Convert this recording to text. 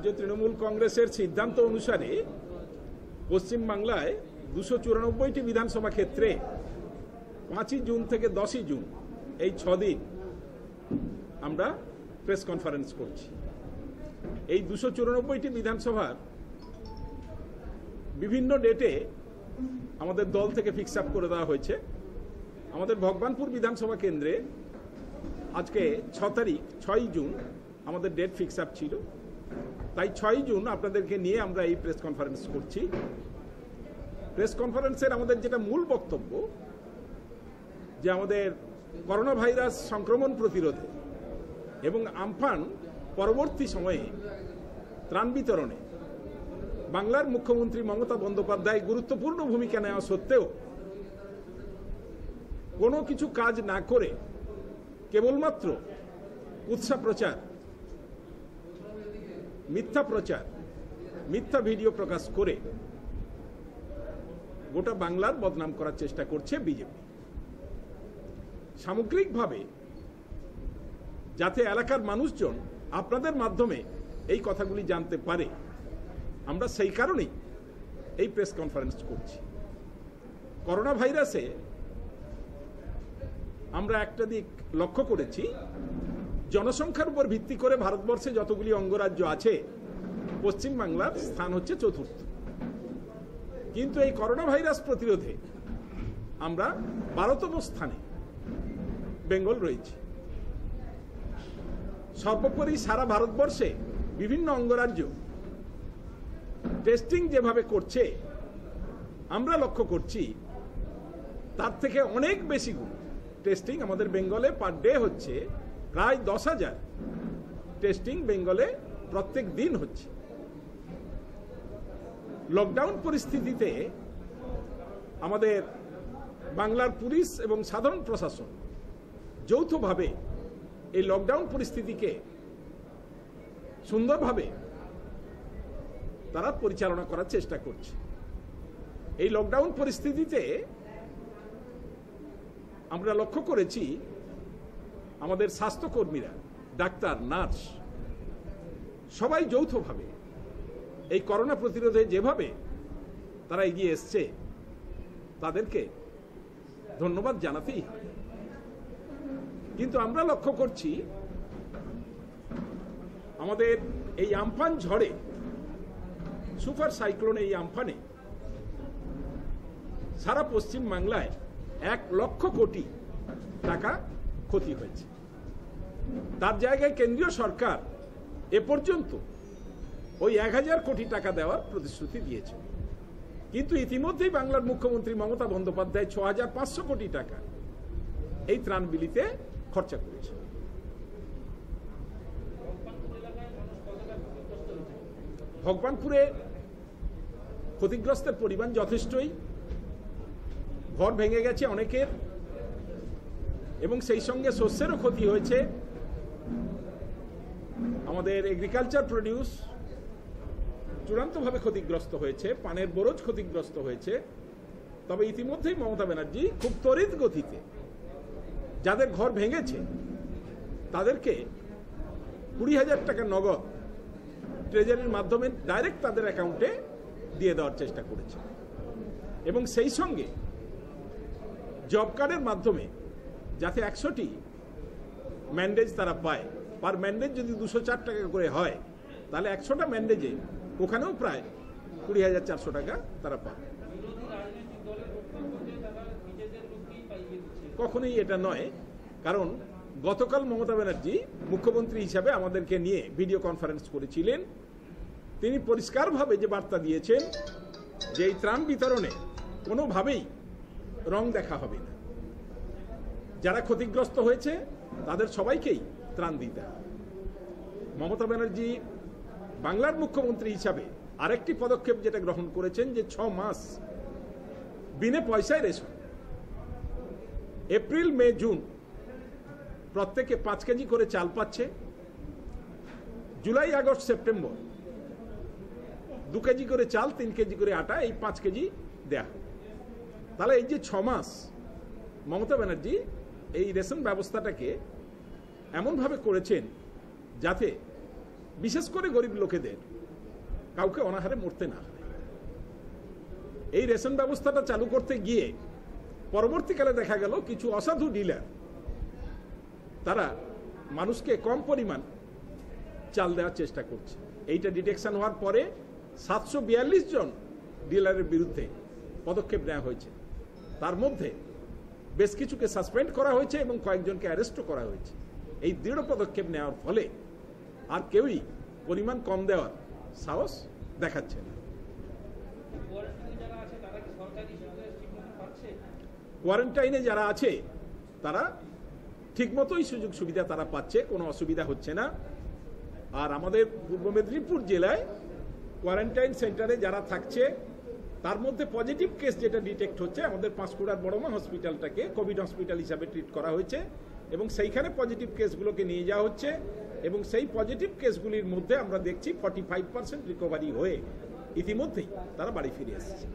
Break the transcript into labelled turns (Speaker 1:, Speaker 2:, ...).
Speaker 1: রাজ্য তৃণমূল কংগ্রেসের সিদ্ধান্ত অনুসারে পশ্চিমবাংলায় দুশো চুরানব্বইটি বিধানসভা ক্ষেত্রে পাঁচই জুন থেকে দশই জুন এই ছদিন আমরা প্রেস কনফারেন্স করছি। এই দুশো চুরানব্বইটি বিধানসভার বিভিন্ন ডেটে আমাদের দল থেকে ফিক্স আপ করে দেওয়া হয়েছে। আমাদের ভগবানপুর বিধানসভা কেন্দ্রে আজকে ছ তারিখ, ছয়ই জুন আমাদের ডেট ফিক্স আপ ছিল। তাই ছয় জুন আপনাদেরকে নিয়ে আমরা এই প্রেস কনফারেন্স করছি। প্রেস কনফারেন্সের আমাদের যেটা মূল বক্তব্য, যে আমাদের করোনা ভাইরাস সংক্রমণ প্রতিরোধে এবং আমফান পরবর্তী সময়ে ত্রাণ বিতরণে বাংলার মুখ্যমন্ত্রী মমতা বন্দ্যোপাধ্যায় গুরুত্বপূর্ণ ভূমিকা নেওয়া সত্ত্বেও কোনো কিছু কাজ না করে কেবলমাত্র উৎসাহ প্রচার মিথ্যা প্রচার, মিথ্যা ভিডিও প্রকাশ করে গোটা বাংলার বদনাম করার চেষ্টা করছে বিজেপি। সামগ্রিকভাবে যাতে এলাকার মানুষজন আপনাদের মাধ্যমে এই কথাগুলি জানতে পারে, আমরা সেই কারণেই এই প্রেস কনফারেন্স করছি। করোনা ভাইরাসে আমরা একটা দিক লক্ষ্য করেছি জনসংখ্যার উপর ভিত্তি করে ভারতবর্ষে যতগুলি অঙ্গরাজ্য আছে পশ্চিমবাংলার স্থান হচ্ছে চতুর্থ। কিন্তু এই করোনা ভাইরাস প্রতিরোধে আমরা বারোতম স্থানে বেঙ্গল রয়েছে। সর্বোপরি সারা ভারতবর্ষে বিভিন্ন অঙ্গরাজ্য টেস্টিং যেভাবে করছে, আমরা লক্ষ্য করছি, তার থেকে অনেক বেশি গুণ টেস্টিং আমাদের বেঙ্গলে পার ডে হচ্ছে প্রায় দশ হাজার টেস্টিং বেঙ্গলে প্রত্যেক দিন হচ্ছে। লকডাউন পরিস্থিতিতে আমাদের বাংলার পুলিশ এবং সাধারণ প্রশাসন যৌথভাবে এই লকডাউন পরিস্থিতিকে সুন্দরভাবে তারা পরিচালনা করার চেষ্টা করছে। এই লকডাউন পরিস্থিতিতে আমরা লক্ষ্য করেছি আমাদের স্বাস্থ্যকর্মীরা, ডাক্তার, নার্স, সবাই যৌথভাবে এই করোনা প্রতিরোধে যেভাবে তারা এগিয়ে এসছে, তাদেরকে ধন্যবাদ জানাতেই হয় কিন্তু আমরা লক্ষ্য করছি, আমাদের এই আমফান ঝড়ে, সুপার সাইক্লোন এই আমফানে, সারা পশ্চিম বাংলায় এক লক্ষ কোটি টাকা ক্ষতি হয়েছে। তার জায়গায় কেন্দ্রীয় সরকার এ পর্যন্ত ওই এক হাজার কোটি টাকা দেওয়ার প্রতিশ্রুতি দিয়েছে। কিন্তু ইতিমধ্যেই বাংলার মুখ্যমন্ত্রী মমতা বন্দ্যোপাধ্যায় ছ হাজার পাঁচশো কোটি টাকা এই ত্রাণ বিলিতে খরচা করেছে। ভগবানপুরে ক্ষতিগ্রস্তের পরিমাণ যথেষ্টই। ঘর ভেঙে গেছে অনেকের। এবং সেই সঙ্গে শস্যেরও ক্ষতি হয়েছে। আমাদের এগ্রিকালচার প্রডিউস চূড়ান্তভাবে ক্ষতিগ্রস্ত হয়েছে, পানের বরজ ক্ষতিগ্রস্ত হয়েছে। তবে ইতিমধ্যেই মমতা ব্যানার্জি খুব তড়িৎ গতিতে যাদের ঘর ভেঙেছে, তাদেরকে কুড়ি হাজার টাকা নগদ ট্রেজারির মাধ্যমে ডাইরেক্ট তাদের অ্যাকাউন্টে দিয়ে দেওয়ার চেষ্টা করেছে। এবং সেই সঙ্গে জব কার্ডের মাধ্যমে যাতে একশোটি ম্যান্ডেজ তারা পায়। পার ম্যান্ডেজ যদি দুশো চার টাকা করে হয়, তাহলে একশোটা ম্যান্ডেজে ওখানেও প্রায় কুড়ি হাজার চারশো টাকা তারা পায়। কখনোই এটা নয়, কারণ গতকাল মমতা ব্যানার্জি মুখ্যমন্ত্রী হিসাবে আমাদেরকে নিয়ে ভিডিও কনফারেন্স করেছিলেন। তিনি পরিষ্কারভাবে যে বার্তা দিয়েছেন যে এই ত্রাণ বিতরণে কোনোভাবেই রং দেখা হবে না। যারা ক্ষতিগ্রস্ত হয়েছে, তাদের সবাইকেই ত্রাণ দিতে হবে মমতা ব্যানার্জি বাংলার মুখ্যমন্ত্রী হিসাবে আরেকটি পদক্ষেপ যেটা গ্রহণ করেছেন যে ছ মাস বিনে পয়সায় রেশন। এপ্রিল, মে, জুন প্রত্যেকে পাঁচ কেজি করে চাল পাচ্ছে। জুলাই, আগস্ট, সেপ্টেম্বর দু কেজি করে চাল, তিন কেজি করে আটা, এই পাঁচ কেজি দেয়া তাহলে এই যে ছ মাস মমতা ব্যানার্জি এই রেশন ব্যবস্থাটাকে এমনভাবে করেছেন যাতে বিশেষ করে গরিব লোকেদের কাউকে অনাহারে মরতে না হয়। এই রেশন ব্যবস্থাটা চালু করতে গিয়ে পরবর্তীকালে দেখা গেল কিছু অসাধু ডিলার, তারা মানুষকে কম পরিমাণ চাল দেওয়ার চেষ্টা করছে। এইটা ডিটেকশন হওয়ার পরে সাতশো বিয়াল্লিশ জন ডিলারের বিরুদ্ধে পদক্ষেপ নেওয়া হয়েছে। তার মধ্যে বেশ কিছুকে সাসপেন্ড করা হয়েছে এবং কয়েকজনকে অ্যারেস্টও করা হয়েছে। এই দৃঢ় পদক্ষেপ নেওয়ার ফলে আর কেউই পরিমাণ কম দেওয়ার সাহস দেখাচ্ছে না। কোয়ারেন্টাইনে যারা আছে তারা ঠিকমতোই সুযোগ সুবিধা তারা পাচ্ছে কোনো অসুবিধা হচ্ছে না। আর আমাদের পূর্ব মেদিনীপুর জেলায় কোয়ারেন্টাইন সেন্টারে যারা থাকছে তার মধ্যে পজিটিভ কেস যেটা ডিটেক্ট হচ্ছে, আমাদের পাঁশকুড়ার বড়মা হসপিটালটাকে কোভিড হসপিটাল হিসাবে ট্রিট করা হয়েছে এবং সেইখানে পজিটিভ কেসগুলোকে নিয়ে যাওয়া হচ্ছে এবং সেই পজিটিভ কেসগুলির মধ্যে আমরা দেখছি ফর্টি ফাইভ পার্সেন্ট রিকভারি হয়ে ইতিমধ্যেই তারা বাড়ি ফিরে এসেছে।